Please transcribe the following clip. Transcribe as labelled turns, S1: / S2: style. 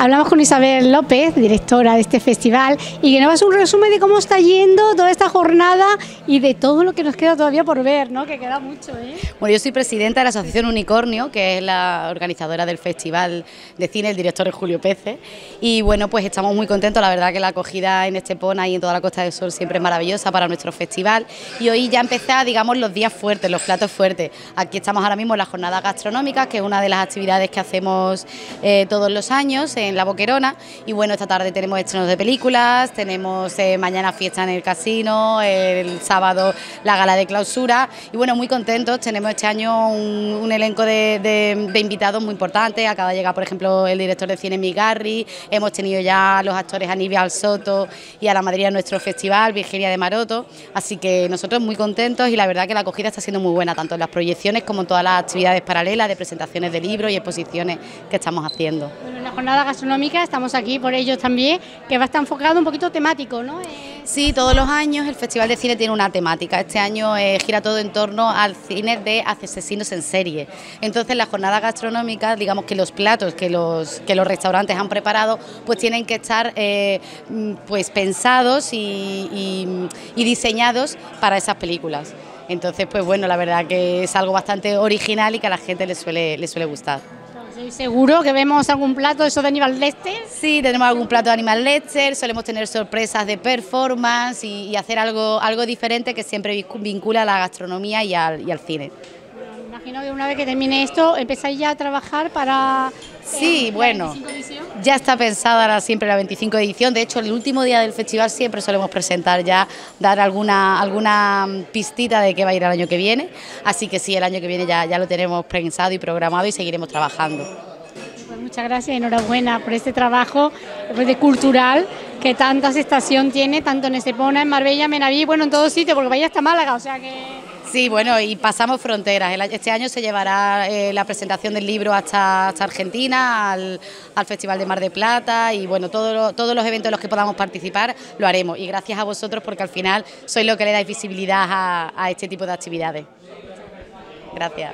S1: Hablamos con Isabel López, directora de este festival, y que nos hace un resumen de cómo está yendo toda esta jornada y de todo lo que nos queda todavía por ver, ¿no? Que queda mucho, ¿eh?
S2: Bueno, yo soy presidenta de la Asociación Unicornio, que es la organizadora del Festival de Cine, el director es Julio Pérez, y bueno, pues estamos muy contentos, la verdad que la acogida en Estepona y en toda la Costa del Sol siempre es maravillosa para nuestro festival, y hoy ya empezar, digamos, los días fuertes, los platos fuertes. Aquí estamos ahora mismo en la jornada gastronómica, que es una de las actividades que hacemos eh, todos los años en La Boquerona, y bueno, esta tarde tenemos estrenos de películas, tenemos eh, mañana fiesta en el casino, el sábado la gala de clausura, y bueno, muy contentos, tenemos este año un, elenco de, invitados muy importantes, acaba de llegar, por ejemplo, el director de cine Migarri, hemos tenido ya los actores Aníbal Soto y a la Madrid nuestro festival, Virginia de Maroto, así que nosotros muy contentos y la verdad que la acogida está siendo muy buena, tanto en las proyecciones como en todas las actividades paralelas de presentaciones de libros y exposiciones que estamos haciendo.
S1: Jornada gastronómica estamos aquí por ellos también, que va a estar enfocado un poquito temático, ¿no? Eh,
S2: sí, todos los años el Festival de Cine tiene una temática. Este año eh, gira todo en torno al cine de asesinos en serie. Entonces, la jornada gastronómica, digamos que los platos que los, que los restaurantes han preparado, pues tienen que estar eh, pues pensados y, y diseñados para esas películas. Entonces, pues bueno, la verdad que es algo bastante original y que a la gente le suele, le suele gustar.
S1: ¿Seguro que vemos algún plato de eso de Animal Lester?
S2: Sí, tenemos algún plato de Animal Lester, solemos tener sorpresas de performance y, hacer algo, algo diferente que siempre vincula a la gastronomía y al, y al cine.
S1: imagino que una vez que termine esto, empezáis ya a trabajar para
S2: Sí, bueno, ya está pensada siempre la 25 edición. De hecho, el último día del festival siempre solemos presentar ya, dar alguna, alguna pistita de qué va a ir el año que viene. Así que sí, el año que viene ya, ya lo tenemos pensado y programado y seguiremos trabajando.
S1: Pues muchas gracias y enhorabuena por este trabajo de cultural que tanta estación tiene, tanto en Estepona, en Marbella, en Menaví, bueno, en todos sitios, porque vaya hasta Málaga, o sea que...
S2: Sí, bueno, y pasamos fronteras. Este año se llevará eh, la presentación del libro hasta, Argentina, al, Festival de Mar de Plata y bueno, todos los eventos en los que podamos participar lo haremos. Y gracias a vosotros porque al final sois lo que le dais visibilidad a este tipo de actividades. Gracias.